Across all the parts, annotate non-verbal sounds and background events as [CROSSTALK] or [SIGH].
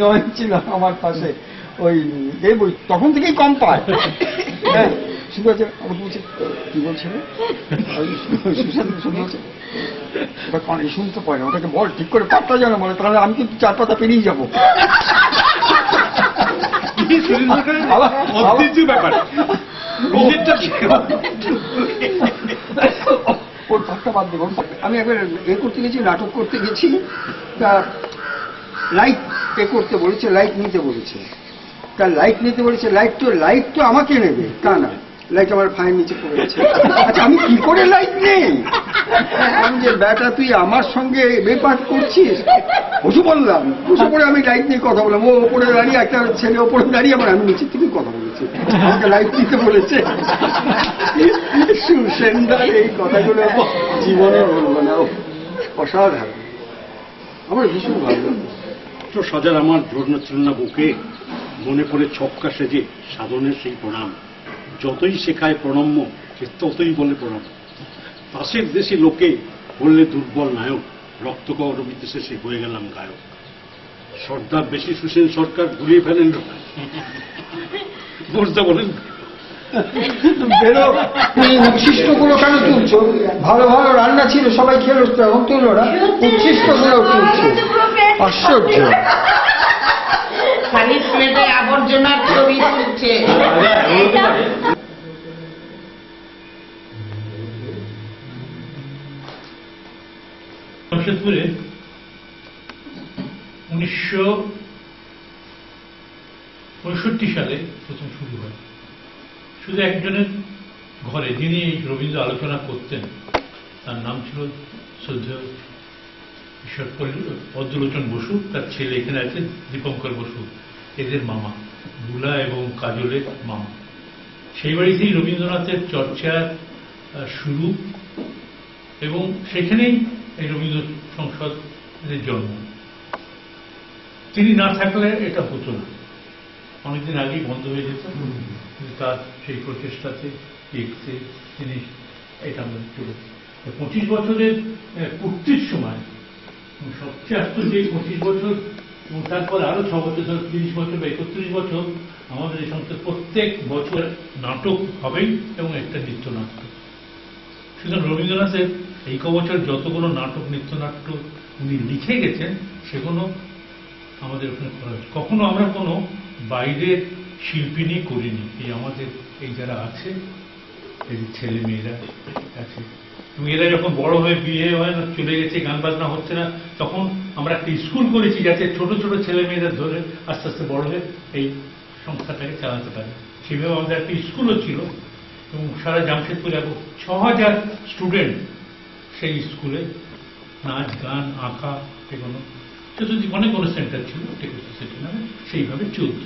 বিনয় ছিল আমার পাশে ওই এই বই তখন থেকেই কম পায়। হ্যাঁ শুধু আছে আমাকে বলছে কি বলছে রে? ওই সুশান্ত ওটা শুনতে পারে না, ওটাকে বল ঠিক করে পাত্তা জানো বলে তাহলে আমি কিন্তু চার পাতা পেরিয়ে যাব। ব্যাপার। ওর পাত্তা বাদ দেবো আমি একবার এ করতে গেছি নাটক করতে গেছি তা লাইট এ করতে বলেছে লাইট নিতে বলেছে। তা লাইট নিতে বলেছে লাইট তো লাইট তো আমাকে নেবে, তা না। লাইট আমার ফাইন নিচে পড়ে গেছে। আচ্ছা আমি কি করে লাইট নেই? আমি যে ব্যাটা, তুই আমার সঙ্গে বেপাট করছিস? বসে বললাম বসে পড়ে আমি লাইট নিয়ে কথা বললাম। ও ওপরে দাঁড়িয়ে, একটা ছেলে ওপরে দাঁড়িয়ে আমার আমি নিচে থেকে কথা বলেছি। আমাকে লাইট নিতে বলেছে। সুসেন্দার এই কথাগুলো জীবনে বলব না। অসাধারণ। আমার ভীষণ ভালো। তো সজার আমার ধর্মচন্না বুকে মনে পড়ে ছক্কা সেজে সাধনের সেই প্রণাম। যতই শেখায় প্রণম্য সে ততই বলে প্রণাম। পাশের দেশে লোকে বললে দুর্বল নায়ক রক্তকর বিদেশে সে হয়ে গেলাম গায়ক। সর্দার বেশি সুসেন সরকার ঘুরিয়ে ফেলেন। বসতে বলেন। বেরো। তুমি উচ্ছিষ্টগুলো কেন তুলছো? ভালো ভালো রান্না ছিল সবাই তো এখন তুলো না উচ্ছিষ্টগুলো তুলছো আশ্চর্য। খালি প্লেটে আবর্জনার ছবি তুলছে। জামশেদপুরে উনিশশো পঁয়ষট্টি সালে প্রথম শুরু হয়। শুধু একজনের ঘরে যিনি এই রবীন্দ্র আলোচনা করতেন তার নাম ছিল শ্রদ্ধেয় ঈশ্বর পদ্মলোচন বসু তার ছেলে এখানে আছে দীপঙ্কর বসু এদের মামা বুলা এবং কাজলের মামা। সেই বাড়িতেই রবীন্দ্রনাথের চর্চার শুরু এবং সেখানেই এই রবীন্দ্র সংসদের জন্ম। তিনি না থাকলে এটা হতো না। অনেকদিন আগেই বন্ধ হয়ে যেত। তার সেই প্রচেষ্টাতে দেখতে তিনি এটা আমাদের চলে পঁচিশ বছরের আহ, পূর্তির সময় সবচেয়ে আশ্চর্য এই পঁচিশ বছর এবং তারপর আরও ছ বছর, ধর তিরিশ বছর বা একত্রিশ বছর আমাদের এই সংস্থার প্রত্যেক বছর নাটক হবেই এবং একটা নৃত্যনাট্য। সুতরাং রবীন্দ্রনাথের এই ক বছর যতগুলো নাটক, নৃত্যনাট্য উনি লিখে গেছেন, সেগুলো আমাদের ওখানে করা হয়েছে। কখনো আমরা কোনো বাইরের শিল্পী নিয়ে করিনি। এই আমাদের, এই যারা আছে ছেলে মেয়েরা আছে। এরা যখন বড় হয়ে বিয়ে হয় না, চলে গেছে, গান বাজনা হচ্ছে না, তখন আমরা একটা স্কুল করেছি যাতে ছোট ছোট ছেলে মেয়েরা ধরে আস্তে আস্তে বড় হয়ে এই সংস্থাটাকে চালাতে পারে। সেভাবে আমাদের একটা স্কুলও ছিল এবং সারা জামশেদপুরে এখন ছ হাজার স্টুডেন্ট সেই স্কুলে নাচ, গান, আঁকা, এগুলো। চতুর্দিক অনেক সেন্টার ছিল সোসাইটি নামে সেইভাবে চলত।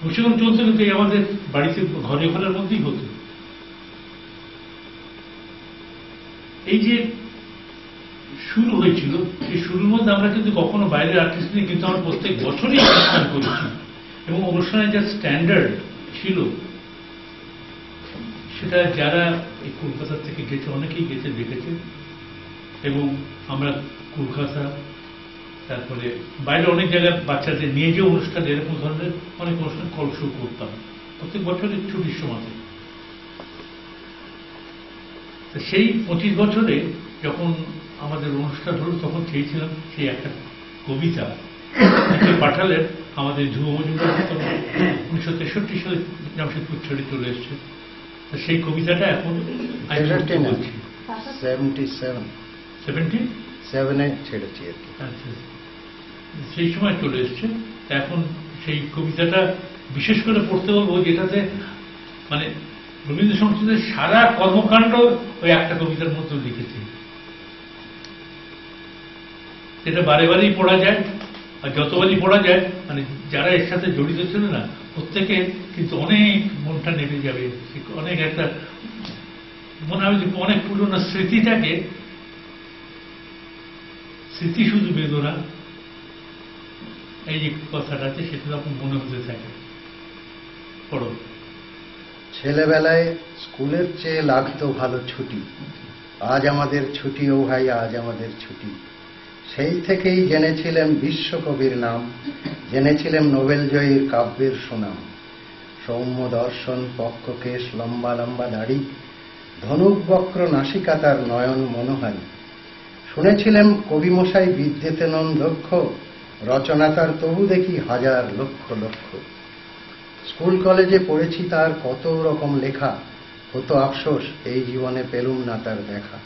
এবং সেখানে চলতে কিন্তু আমাদের বাড়িতে ঘরে ঘরের মধ্যেই হতো। এই যে শুরু হয়েছিল, সেই শুরুর মধ্যে আমরা কিন্তু কখনো বাইরের আর্টিস্ট নিয়ে কিন্তু আমরা প্রত্যেক বছরই অনুষ্ঠান করেছি। এবং অনুষ্ঠানের যা স্ট্যান্ডার্ড ছিল, সেটা যারা এই কলকাতা থেকে গেছে, অনেকেই গেছে, দেখেছে। এবং আমরা কলকাতা তারপরে বাইরে অনেক জায়গায় বাচ্চাদের নিয়ে যে অনুষ্ঠান এরকম ধরনের অনেক অনুষ্ঠান কলসু করতাম। প্রত্যেক বছরের ছুটির সময়। সেই পঁচিশ বছরে যখন আমাদের অনুষ্ঠান হলো তখন চেয়েছিলাম সেই একটা কবিতা পাঠালেন আমাদের ধ্রুব মজুমদার উনিশশো তেষট্টি সালে জামশেদপুর ছেড়ে চলে এসছে। তো সেই কবিতাটা এখন সেভেন্টি সেভেন সেভেন্টি সেভেনে ছেড়েছি আর কি। আচ্ছা। সেই সময় চলে এসছে। এখন সেই কবিতাটা বিশেষ করে পড়তে বলব যেটাতে মানে রবীন্দ্র সংস্কৃতির সারা কর্মকাণ্ড ওই একটা কবিতার মধ্যে লিখেছে। যেটা বারে বারেই পড়া যায় আর যতবারই পড়া যায় মানে যারা এর সাথে জড়িত ছিল না, প্রত্যেকে কিন্তু অনেক মনটা নেমে যাবে। অনেক একটা মনে হবে অনেক পুরনো স্মৃতিটাকে, স্মৃতি শুধু বেদনা এই যে কথাটা আছে, সেটা তখন মনে হতে থাকে। ছেলেবেলায় স্কুলের চেয়ে লাগতো ভালো ছুটি। আজ আমাদের ছুটি ও ভাই, আজ আমাদের ছুটি। সেই থেকেই জেনেছিলেন বিশ্বকবির নাম, জেনেছিলেন নোবেল জয়ীর কাব্যের সুনাম। সৌম্য দর্শন, পক্ষকেশ, লম্বা লম্বা দাড়ি, ধনুক, বক্র, নাসিকা তার নয়ন মনোহারী। শুনেছিলেন কবিমশাই বিদ্যেতে নন দক্ষ রচনা তার তবু দেখি হাজার লক্ষ লক্ষ। স্কুল কলেজে পড়েছি তার কত রকম লেখা, হতো আফসোস, এই জীবনে পেলুম না তার দেখা।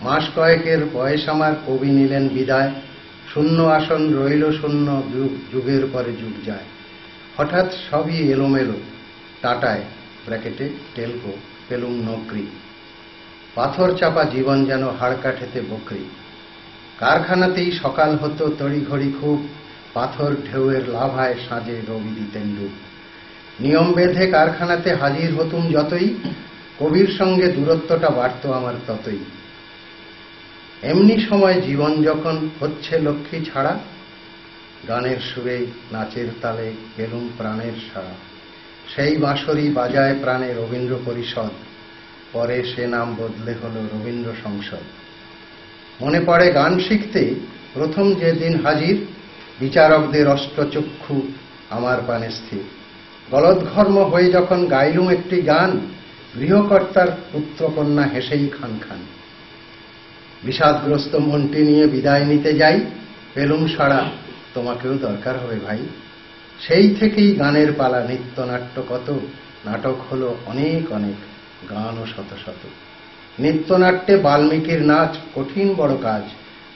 মাস কয়েকের বয়স আমার কবি নিলেন বিদায়, শূন্য আসন রইল শূন্য যুগ- যুগের পরে যুগ যায়। হঠাৎ সবই এলোমেলো, টাটায়, ব্র্যাকেটে, টেলকো, পেলুম নকরি। পাথর চাপা জীবন যেন হাড় কাঠেতে বকরি। কারখানাতেই সকাল হতো তড়িঘড়ি খুব, পাথর ঢেউয়ের লাভায় সাজে রবি দিতেন ডুব নিয়ম বেঁধে কারখানাতে হাজির হতুম যতই, কবির সঙ্গে দূরত্বটা বাড়ত আমার ততই। এমনি সময় জীবন যখন হচ্ছে লক্ষ্মী ছাড়া, গানের সুরে নাচের তালে গেলুম প্রাণের সারা সেই বাঁশরই বাজায় প্রাণে রবীন্দ্র পরিষদ, পরে সে নাম বদলে হলো রবীন্দ্র সংসদ। মনে পড়ে গান শিখতে প্রথম যেদিন হাজির, বিচারকদের অষ্টচক্ষু আমার পানে স্থির। গলদঘর্ম হয়ে যখন গাইলুম একটি গান, গৃহকর্তার পুত্রকন্যা হেসেই খান খান। বিষাদগ্রস্ত মনটি নিয়ে বিদায় নিতে যাই পেলুম সারা তোমাকেও দরকার হবে ভাই। সেই থেকেই গানের পালা, নৃত্যনাট্য কত, নাটক হলো অনেক অনেক, গানও শত শত। নৃত্যনাট্যে বাল্মীকির নাচ কঠিন বড় কাজ।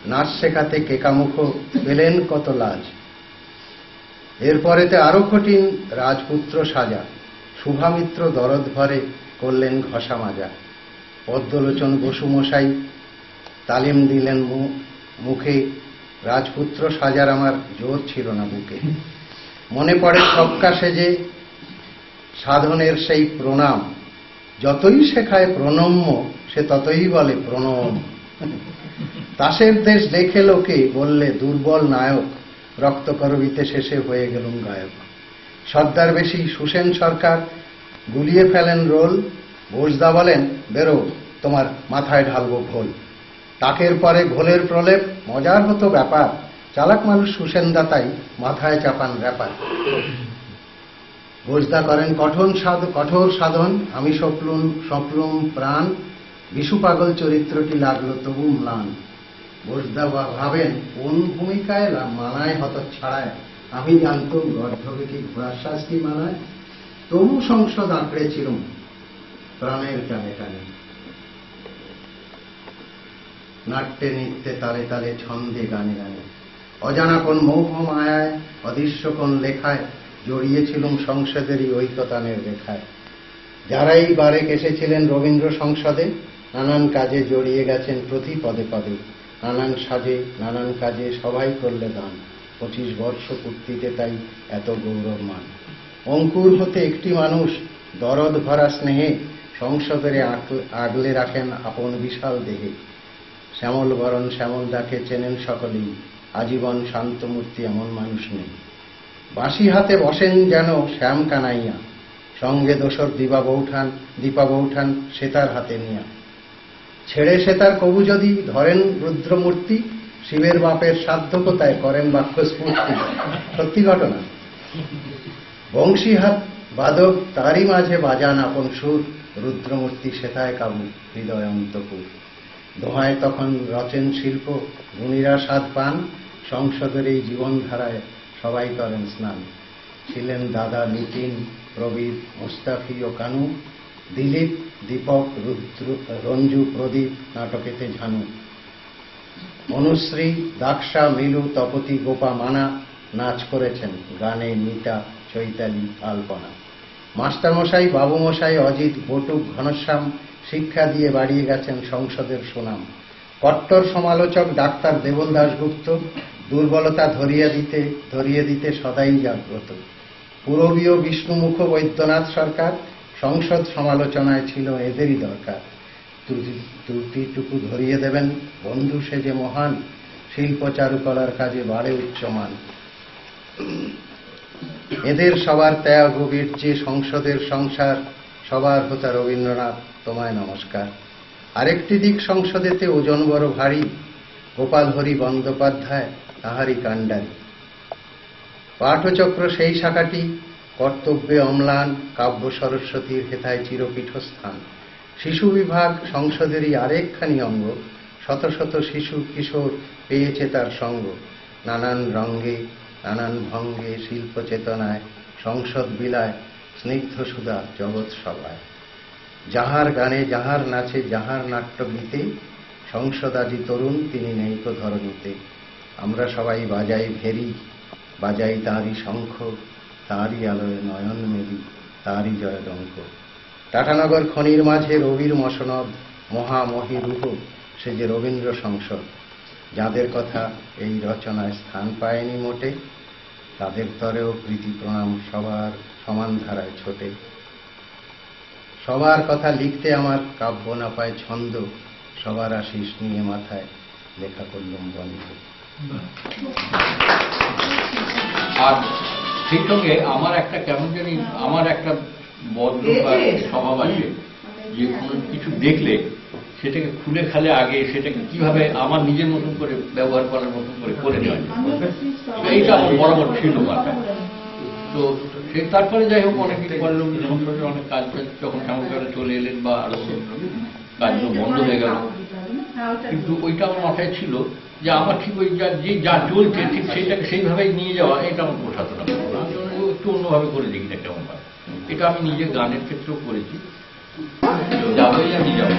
নাচ শেখাতে কেকামুখ পেলেন কত লাজ। এরপরেতে আরও কঠিন রাজপুত্র সাজা। শুভামিত্র দরদ ভরে করলেন ঘষা মাজা। পদ্মলোচন বসুমশাই তালিম দিলেন মুখে। রাজপুত্র সাজার আমার জোর ছিল না বুকে। মনে পড়ে ছক্কা সেজে সাধনের সেই প্রণাম। যতই শেখায় প্রণম্য সে ততই বলে প্রণম তাসের দেশ দেখে লোকে বললে, দুর্বল নায়ক রক্তকরবিতে শেষে হয়ে গেলুম গায়ক। সর্দার বেশি সুসেন সরকার, গুলিয়ে ফেলেন রোল। বোসদা বলেন, বেরো, তোমার মাথায় ঢালবো ঘোল। তাকের পরে ঘোলের প্রলেপ, মজার হতো ব্যাপার। চালাক মানুষ সুসেন দাতাই মাথায় চাপান ব্যাপার। বোসদা করেন কঠোর কঠোর সাধন, আমি স্বপ্লুম স্বপ্লুম প্রাণ। বিশু পাগল চরিত্রটি লাগল তবু ম্লান। বোসদা ভা- ভাবেন, কোন ভূমিকায় মানায় হত ছাড়ায় আমি জানতুম গর্ধবে কি ঘোড়ার শাস্তি মানায়। তবু সংসদ আঁকড়েছিলুম প্রাণের টানে টানে নাট্যে নৃত্যে তালে তালে ছন্দে গানে গানে। অজানা কোন মৌহ মায়ায়, অদৃশ্য কোন লেখায় জড়িয়েছিলুম সংসদেরই ঐকতানের রেখায়। যারাই বারেক এসেছিলেন রবীন্দ্র সংসদে নানান কাজে জড়িয়ে গেছেন প্রতি পদে পদে। নানান সাজে, নানান কাজে সবাই করলে দান। পঁচিশ বর্ষ পূর্তিতে তাই এত গৌরব মান। অঙ্কুর হতে একটি মানুষ, দরদ ভরা স্নেহে, সংসদের আগলে রাখেন আপন বিশাল দেহে। শ্যামল বরণ শ্যামল দাকে চেনেন সকলেই, আজীবন শান্তমূর্তি এমন মানুষ নেই। বাঁশি হাতে বসেন যেন শ্যাম কানাইয়া, সঙ্গে দোসর দিবা বৌঠান, দীপা বৌঠান সেতার হাতে নিয়া। ছেড়ে সেতার কবু যদি ধরেন রুদ্রমূর্তি, শিবের বাপের সাধ্য কোথায় করেন বাক্য স্ফূর্তি সত্যি ঘটনা? বংশী হাত বাদক তারই মাঝে বাজান আপন সুর, রুদ্রমূর্তি সেতায় কাবু হৃদয় অন্তপুর দোহায় তখন রচেন শিল্প, গুণীরা স্বাদ পান, সংসদের এই জীবনধারায় সবাই করেন স্নান। ছিলেন দাদা নিতিন, প্রবীর, মোস্তাফি ও কানু, দিলীপ দীপক, রুদ্র, রঞ্জু, প্রদীপ নাটকেতে ঝানু। অনুশ্রী দাক্ষা, মিলু, তপতি, গোপা, মানা নাচ করেছেন গানে মিতা, চৈতালি, আলপনা। মাস্টারমশাই, বাবুমশাই, অজিত বটুক ঘনশ্যাম শিক্ষা দিয়ে বাড়িয়ে গেছেন সংসদের সুনাম। কট্টর সমালোচক ডাক্তার দেবল দাশগুপ্ত দুর্বলতা ধরিয়ে দিতে ধরিয়ে দিতে সদাই জাগ্রত। পূরবীয় বিষ্ণুমুখ বৈদ্যনাথ সরকার সংসদ সমালোচনায় ছিল, এদেরই দরকার। ত্রুটি- ত্রুটিটুকু ধরিয়ে দেবেন। বন্ধু সেজে মহান শিল্প চারুকলার কাজে বাড়ে উচ্চমান। এদের সবার ত্যাগ ও বীর্যে সংসদের সংসার, সবার হোতা রবীন্দ্রনাথ, তোমায় নমস্কার। আরেকটি দিক সংসদেতে ওজন বড় ভারী। গোপাল হরি বন্দ্যোপাধ্যায়, তাহারই কাণ্ডারি। পাঠচক্র সেই শাখাটি কর্তব্যে অম্লান কাব্য সরস্বতীর হেথায় চিরপীঠস্থান। শিশু বিভাগ সংসদেরই আরেকখানি অঙ্গ। শত শত শিশু কিশোর পেয়েছে তার সঙ্গ। নানান রঙ্গে, নানান ভঙ্গে শিল্প চেতনায়, সংসদ বিলায়, স্নিগ্ধ সুধা জগৎ সভায়। যাহার গানে যাহার নাচে যাহার নাট্য গীতে সংসদ আজি তরুণ, তিনি নেই তো ধরণীতে। আমরা সবাই বাজাই ভেরি, বাজাই তাঁরই শঙ্খ। তাঁরই আলোয় নয়ন মেলি তাঁরই জয়ডঙ্ক টাটানগর খনির মাঝে রবির মসনদ মহামহি রূপ সে যে রবীন্দ্র সংসদ। যাদের কথা এই রচনায় স্থান পায়নি মোটে তাদের তরেও প্রীতি প্রণাম সবার সমান ধারায় ছোটে। সবার কথা লিখতে আমার কাব্য না পায় ছন্দ সবার আশিস নিয়ে মাথায় লেখা করলুম বন্ধ। আর সেই সঙ্গে আমার একটা কেমন জানি আমার একটা বদ্ধ বা স্বভাব আছে যে কোনো কিছু দেখলে সেটাকে খুলে খালে আগে সেটাকে কীভাবে আমার নিজের মতন করে ব্যবহার করার মতন করে করে নেওয়া যায়। এইটা আমার বরাবর ছিল মাথায়। তো সে তারপরে যাই হোক অনেক কিছু করলাম সংসদের অনেক কাজ যখন শ্যামলকারে চলে এলেন বা আরও কাজগুলো বন্ধ হয়ে গেল। কিন্তু ওইটা আমার মাথায় ছিল যে আমার ঠিক ওই যা যে যা চলছে ঠিক সেইটাকে সেইভাবেই নিয়ে যাওয়া এটা আমার পোষাতো না একটু অন্যভাবে করে দেখি না কেমন হয়। এটা আমি নিজে গানের ক্ষেত্রেও করেছি। যাবোই আমি যাব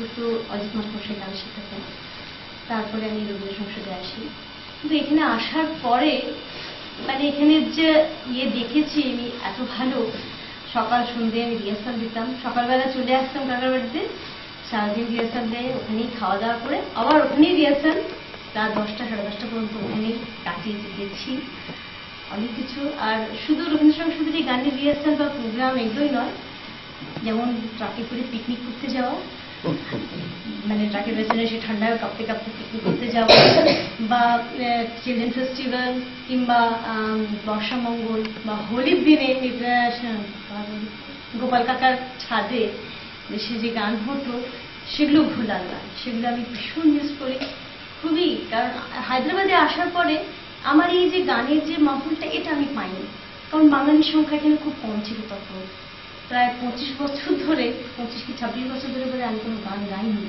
করতো অজিত মাস্টার গান শেখাতেন তারপরে আমি রবীন্দ্র সংসদে আসি। কিন্তু এখানে আসার পরে মানে এখানে যে ইয়ে দেখেছি আমি, এত ভালো। সকাল সন্ধ্যে আমি রিহার্সাল দিতাম। সকালবেলা চলে আসতাম কাকার বাড়িতে সারাদিন রিহার্সাল দেয়, ওখানেই খাওয়া দাওয়া করে। আবার ওখানেই রিহার্সাল রাত দশটা, সাড়ে দশটা পর্যন্ত ওখানেই কাটিয়ে দিয়েছি। অনেক কিছু। আর শুধু রবীন্দ্র সংসদের এই গানের রিহার্সাল বা প্রোগ্রাম এগুলোই নয়, যেমন ট্রাকে করে পিকনিক করতে যাওয়া মানে ট্রাকের পেছনে সে ঠান্ডায় কাঁপতে কাঁপতে পিকনিক করতে যাওয়া বা চিলড্রেন ফেস্টিভ্যাল কিংবা আম, বর্ষামঙ্গল বা হোলির দিনে গোপাল কাকার ছাদে দেশে যে গান হতো সেগুলো ভুলার না সেগুলো আমি ভীষণ মিস করি। খুবই কারণ হায়দ্রাবাদে আসার পরে আমার এই যে গানের যে মাহলটা এটা আমি পাইনি। কারণ বাঙালির সংখ্যা এখানে খুব কম ছিল তখন। প্রায় পঁচিশ বছর ধরে পঁচিশ কি ছাব্বিশ বছর ধরে ধরে আমি কোনো গান গাইনি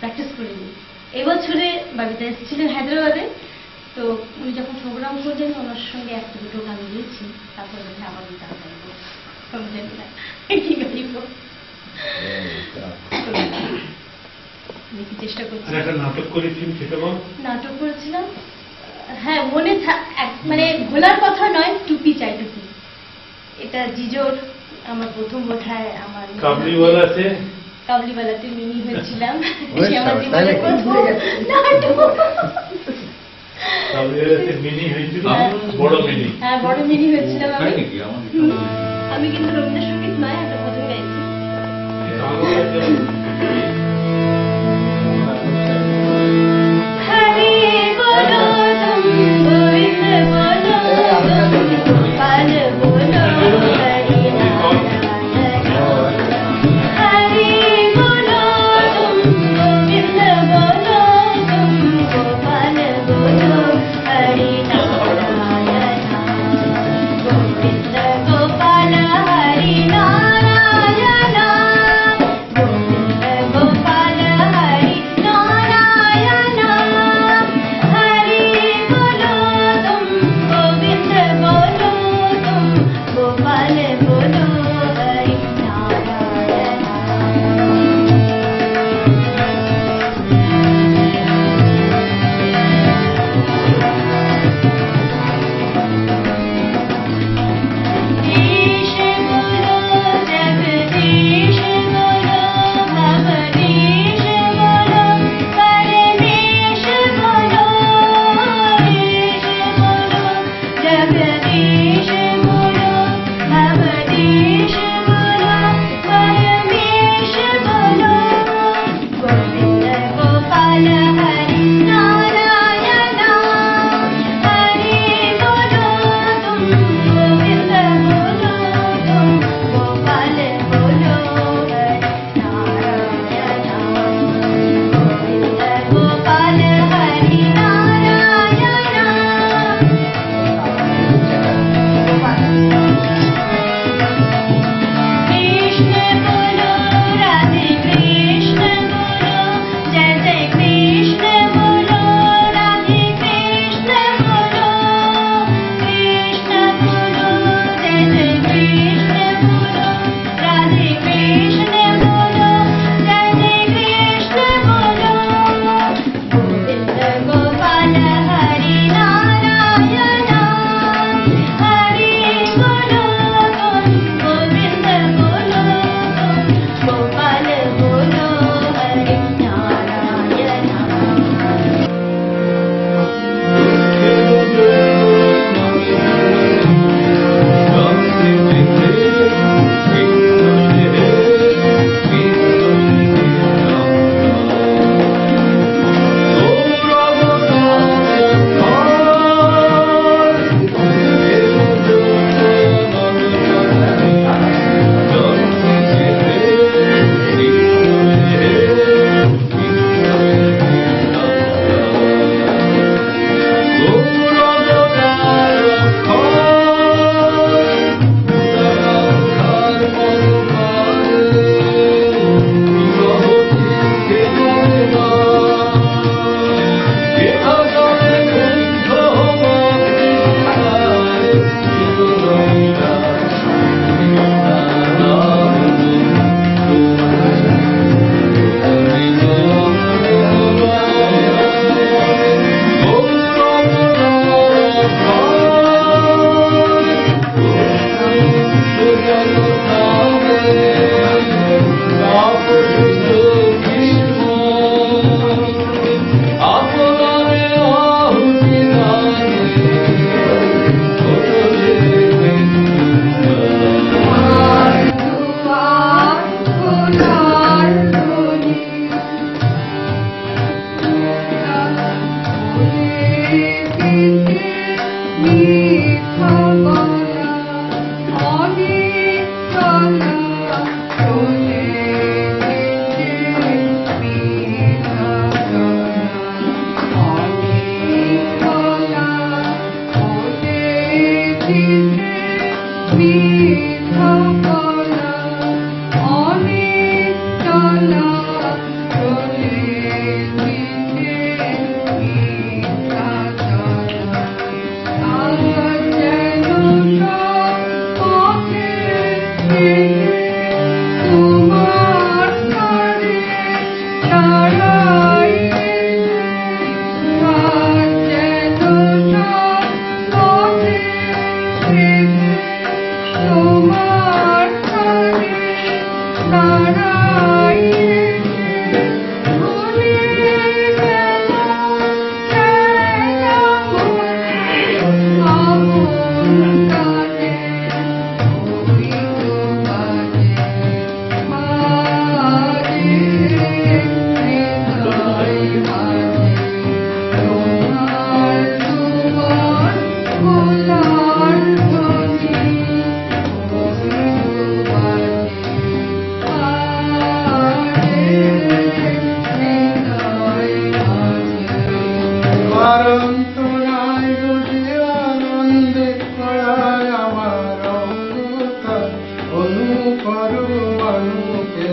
প্র্যাকটিস করিনি। এবছরে বাবিতা এসেছিলেন হায়দ্রাবাদে তো উনি যখন প্রোগ্রাম করলেন ওনার সঙ্গে একটা দুটো গান গিয়েছি তারপরে বলছে আবার গান গাইবো। জানি না কি গাইবো। দেখি চেষ্টা করছি? নাটক করেছেন নাটক করেছিলাম? হ্যাঁ মনে মানে ভোলার কথা নয় টুপি চাই টুপি। এটা জিজোর আমার প্রথম বোধহয় আমার কাবলিওয়ালাতে কাবলিওয়ালাতে মিনি হয়েছিলাম। [LAUGHS] ওই সে আমার সব, প্রথম। নাটক কাবলিওয়ালাতে মিনি হয়েছিল? হ্যাঁ। বড় মিনি। হ্যাঁ বড় মিনি হয়েছিলাম আমি। আমি কিন্তু রবীন্দ্রসঙ্গীত নয় একটা প্রথম গাইছি।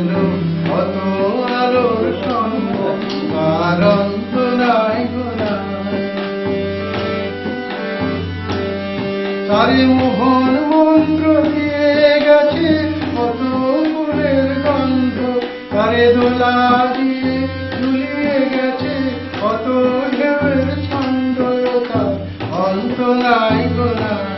গেল কত আলোর সঙ্গ অন্ত নাই চারি মোহন মন্ত্র দিয়ে গেছে কত ফুলের গন্ধ দোলা দিয়ে ঝুলিয়ে গেছে ছন্দ তার অন্ত নাই গো নাই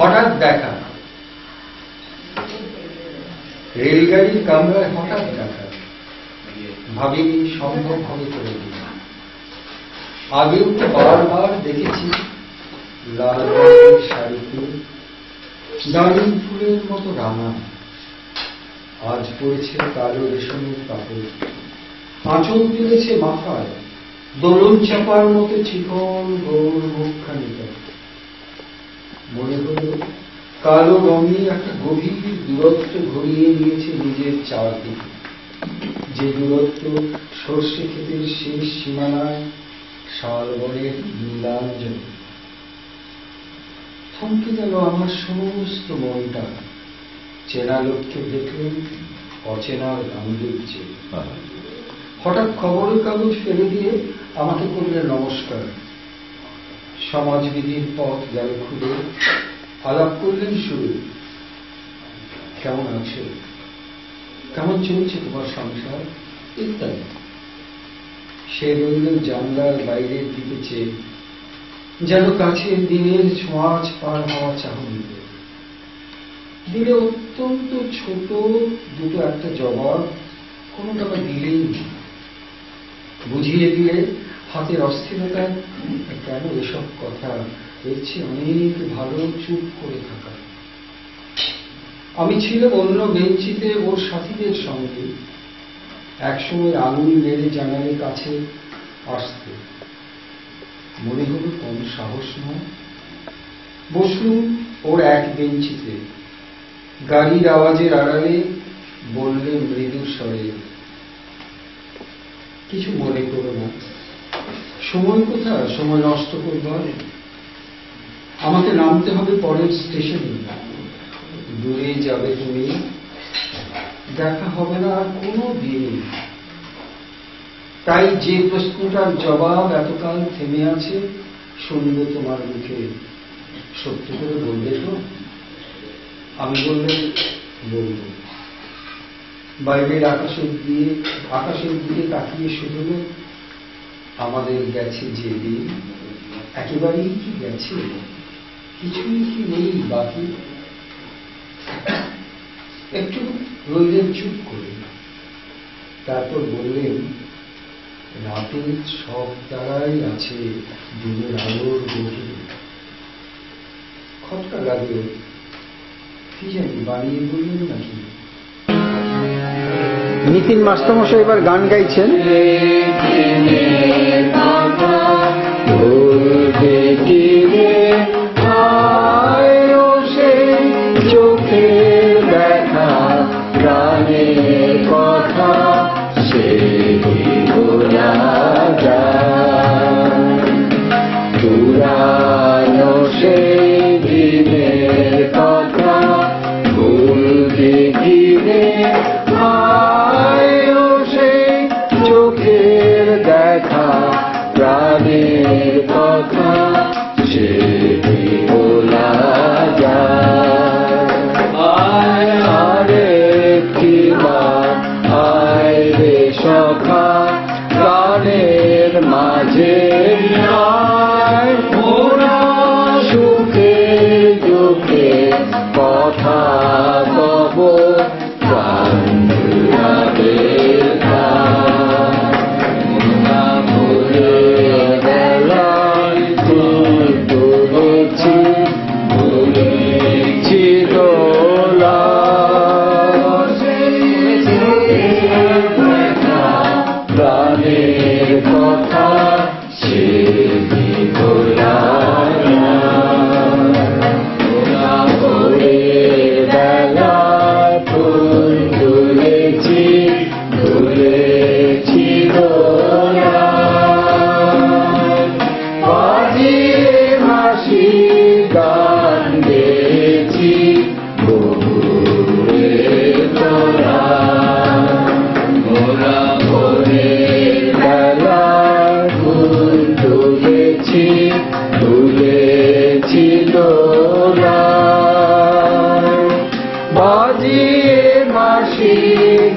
হঠাৎ দেখা। রেলগাড়ির কামরায় হঠাৎ দেখা। ভাবিনি সম্ভব হবে করে দিন আগেও তো বারবার দেখেছি লাল রঙের শাড়িতে দারুণ ফুলের মতো রাঙা। আজ পড়েছে কালো রেশমের কাপড়। আঁচল তুলেছে মাথায়। দোলন চাপার মতো চিকন গোল মুখখানিটা মনে হল কালো রঙে একটা গভীর দূরত্ব ঘুরিয়ে নিয়েছে নিজের চারদিকে। যে দূরত্ব সর্ষে ক্ষেতের শেষ সীমানায় শালবনের নীলাঞ্জন। থমকে গেল আমার সমস্ত মনটা। চেনা লোককে দেখলেন অচেনার গাম্ভীর্যে হঠাৎ খবরের কাগজ ফেলে দিয়ে আমাকে করলেন নমস্কার। সমাজবিধির পথ গেল খুলে আলাপ করলেন শুরু। কেমন আছো? কেমন চলছে তোমার সংসার? ইত্যাদি। সে রইল জানলার বাইরের দিকে চেয়ে। যেন কাছের দিনের ছোঁয়াচ পার হওয়া চাহনিতে দিলে। অত্যন্ত ছোট দুটো একটা জবাব, কোনোটা দিলেই বুঝিয়ে দিলে হাতের অস্থিরতায় কেন এসব কথা এর অনেক ভালো চুপ করে থাকা। আমি ছিলাম অন্য বেঞ্চিতে ওর সাথীদের সঙ্গে। একসময় আঙুল নেড়ে জানালে কাছে আসতে। মনে হলো কম সাহস নয়। বসলুম ওর এক বেঞ্চিতে। গাড়ির আওয়াজের আড়ালে বললে মৃদু স্বরে কিছু মনে করো না। সময় কোথা সময় নষ্ট করবার আমাকে নামতে হবে পরের স্টেশনে। দূরে যাবে তুমি। দেখা হবে না আর কোনো দিন তাই যে প্রশ্নটার জবাব এতকাল থেমে আছে, শুনব তোমার মুখে। সত্যি করে বলবে তো? আমি বললে বলব। বাইরের আকাশের দিয়ে আকাশের দিকে তাকিয়ে শুধু আমাদের গেছে যে দিন, একেবারেই কি গেছে? কিছুই কি নেই বাকি? একটু রইলেন চুপ করে। তারপর বললেন, রাতের সব তারাই আছে দিনের আলোর গভীরে খটকা লাগল কি জানি, বানিয়ে বললেন নাকি? নিতিন মাস্টারমশাই এবার গান গাইছেন। চোখের মাঝে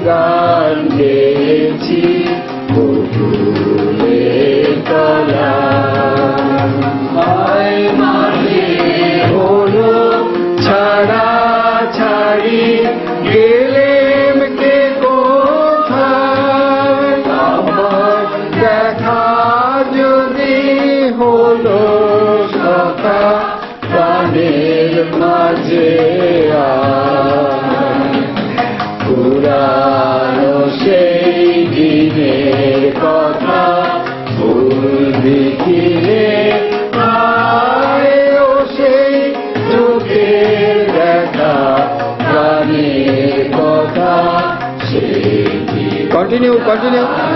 গান Sudah.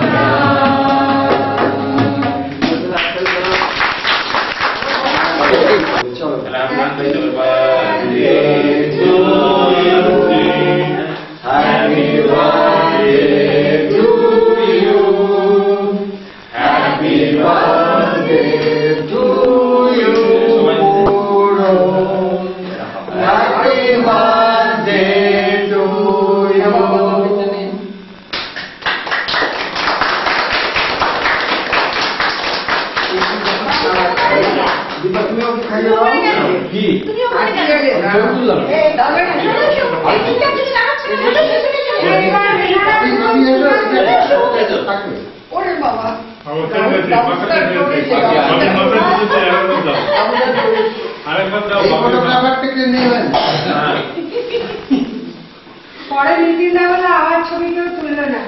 পরে মিটিং না হলে আবার ছবি কেউ তুললো না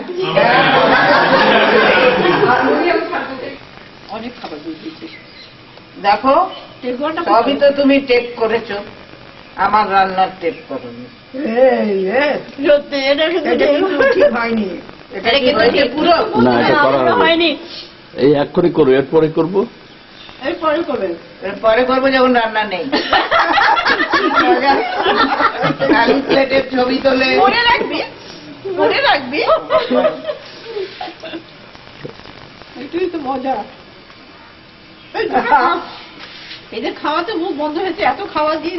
অনেক খাবার দেখো সবই তো তুমি টেপ করেছ। আমার রান্নার টেপ করোনি। সত্যি এটা কিন্তু ঠিক হয়নি। এটা কি হয়েছে পুরো না এটা করা হবে। হয়নি। এই এক করে করব এরপরে করব? এরপরে করবেন। করব যখন রান্না নেই। প্লেটের ছবি তোলে। মনে রাখবি মনে রাখবি। এটাই তো মজা। [LAUGHS] এদের খাওয়াতে মুখ বন্ধ হয়েছে এত খাওয়া দিয়ে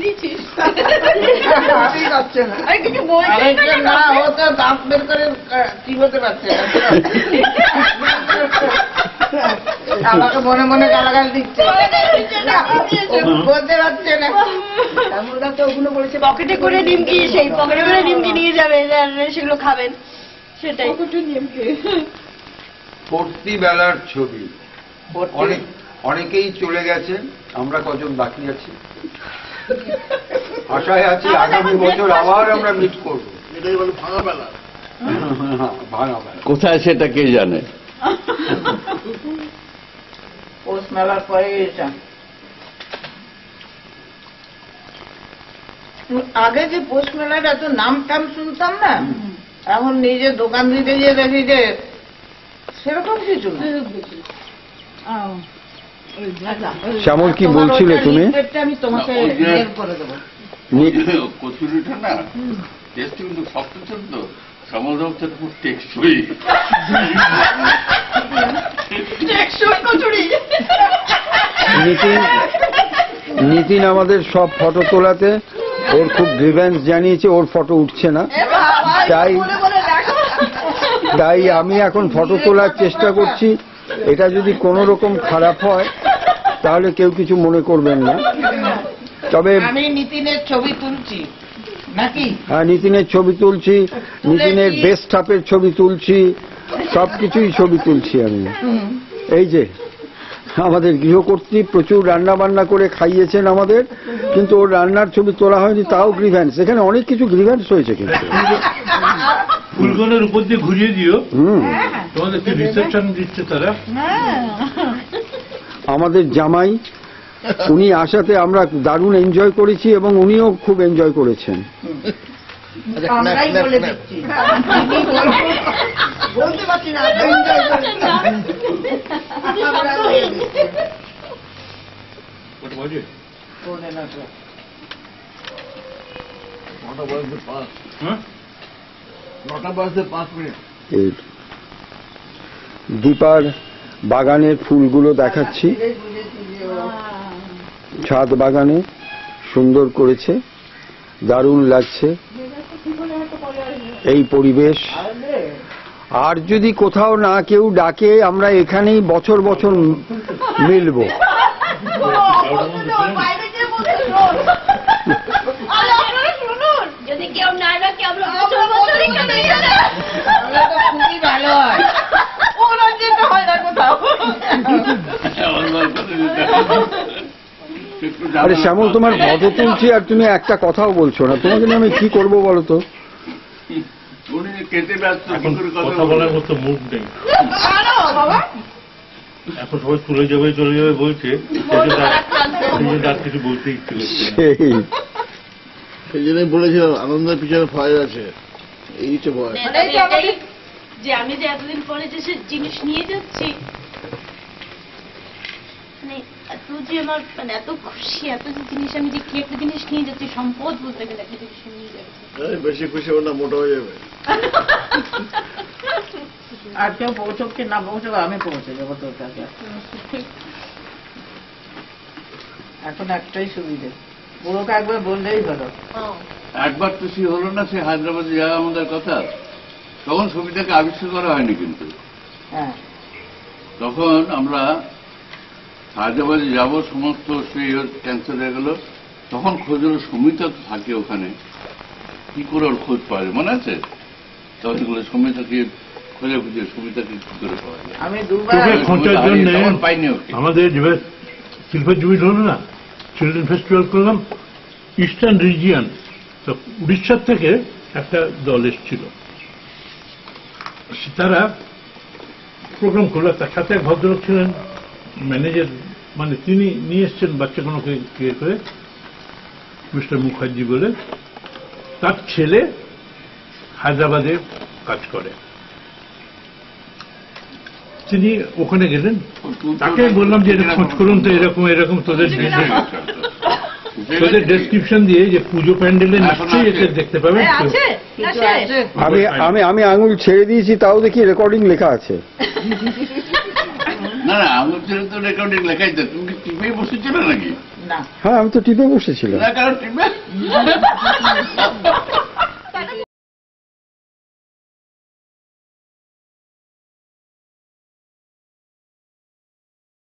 দাঁত বের করে চিবোতে পারছে? আমাকে মনে মনে গালাগাল দিচ্ছে। বলতে পারছে না। তো ওগুলো বলেছে পকেটে করে নিমকি সেই পকেটে করে নিমকি নিয়ে যাবে সেগুলো খাবেন। সেটাই। ভর্তি বেলার ছবি। অনেক অনেকেই চলে গেছে আমরা কজন বাকি আছি? আশায় আছি আগামী বছর আবার আমরা মিট করব। কোথায় সেটা কে জানে? পৌষ মেলার পরে এটা। আগে যে পৌষ মেলার এত নাম টাম শুনতাম না এখন নিজে দোকান দিতে গিয়ে দেখি যে সেরকম কিছু না। শ্যামল কি বলছিলে তুমি? আমি তোমাকে ওই যে- বের করে দেবো। কচুরিটা না টেস্ট কিন্তু শক্ত ছিল তো খুব টেকসই। নিতিন নিতিন আমাদের সব ফটো তোলাতে ওর খুব গ্রিভেন্স জানিয়েছে ওর ফটো উঠছে না। তাই তাই আমি এখন ফটো তোলার চেষ্টা করছি। এটা যদি কোনো রকম খারাপ হয় তাহলে কেউ কিছু মনে করবেন না। তবে আমি নিতিনের ছবি তুলছি। নাকি? হ্যাঁ নিতিনের ছবি তুলছি নিতিনের বেস্ট হাফের ছবি তুলছি সবকিছুই ছবি তুলছি আমি। এই যে আমাদের গৃহকর্ত্রী প্রচুর রান্না বান্না করে খাইয়েছেন আমাদের কিন্তু ওর রান্নার ছবি তোলা হয়নি তাও গ্রিভ্যান্স এখানে অনেক কিছু গ্রিভ্যান্স হয়েছে কিন্তু। ফুলগুলোর উপর দিয়ে ঘুরিয়ে দিও। হুম। তোমাদের রিসেপশন দিচ্ছে তারা? আমাদের জামাই উনি আসাতে আমরা দারুণ এনজয় করেছি এবং উনিও খুব এনজয় করেছেন। আমরাই বলে দিচ্ছি। তিনি দীপার বাগানের ফুলগুলো দেখাচ্ছি। ছাদ বাগানে সুন্দর করেছে দারুণ লাগছে। এই পরিবেশ। আর যদি কোথাও না কেউ ডাকে আমরা এখানেই বছর বছর মিলব। যদি কেউ না ডাকে আমরা বছর বছরই যেতে হয় না কোথাও আরে শ্যামল তোমার ফটো তুলছি আর তুমি একটা কথাও বলছো না। তোমাকে নিয়ে আমি কি করব বলো তো? কথা বলার মতো নেই। এখন সবাই চলে যাবে চলে বলছে। আর- কিছু বলতে ইচ্ছে সেই। জন্যই বলেছিলাম আনন্দের পিছনে ভয় আছে। এইটা ভয়। এই যে এটাই আমাদের- যে আমি যে এতদিন পরে যে সে জিনিস নিয়ে যাচ্ছি মানে এত যে আমার মানে এত খুশি এত যে জিনিস আমি যে কি একটা জিনিস নিয়ে যাচ্ছি সম্পদ বলতে গেলে একটা জিনিস নিয়ে যাচ্ছি। বেশি খুশি হো না মোটা হয়ে যাবে। আর কেউ পৌঁছক কি না পৌঁছক আমি পৌঁছে যাব তোর কাছে। এখন একটাই সুবিধে। পুরোকে একবার বললেই হলো। একবার তো সে হলো না সে হায়দ্রাবাদে যাওয়া আমাদের কথা। তখন ছবিটাকে আবিষ্কার করা হয়নি কিন্তু। হ্যাঁ। তখন আমরা হায়দ্রাবাদে যাব সমস্ত সেই ক্যান্সেল হয়ে গেল। তখন খোঁজ হলো সুমিতা থাকে ওখানে। কি করে ওর খোঁজ পাওয়া যায়? মনে আছে? তখন বলে সুমিতাকে খোঁজে খুঁজে সুমিতাকে কি করে পাওয়া যায়? পাইনি আমাদের শিল্পের জুবিল হলো না চিলড্রেন ফেস্টিভ্যাল করলাম ইস্টার্ন রিজিয়ান তো উড়িষ্যার থেকে একটা দল এসেছিল। তারা প্রোগ্রাম করল তার সাথে এক ভদ্রলোক ছিলেন ম্যানেজার মানে তিনি নিয়ে এসছেন বাচ্চাগুলোকে ইয়ে করে মিস্টার মুখার্জি বলে। তার ছেলে হায়দ্রাবাদে কাজ করে। তিনি ওখানে গেলেন। তাকে বললাম যে এটা খোঁজ করুন তো এরকম এরকম তোদের তোদের ডেসক্রিপশন দিয়ে যে পুজো প্যান্ডেলে নিশ্চয়ই এসে দেখতে পাবেন। আমি আমি আমি আঙুল ছেড়ে দিয়েছি তাও দেখি রেকর্ডিং লেখা আছে। না না আমার ছেলে তো রেকর্ডিং লেখাই তো। তুমি কি বসেছিল নাকি? হ্যাঁ আমি তো টিপে বসেছিলাম। না কারণ টিপে [LAUGHS]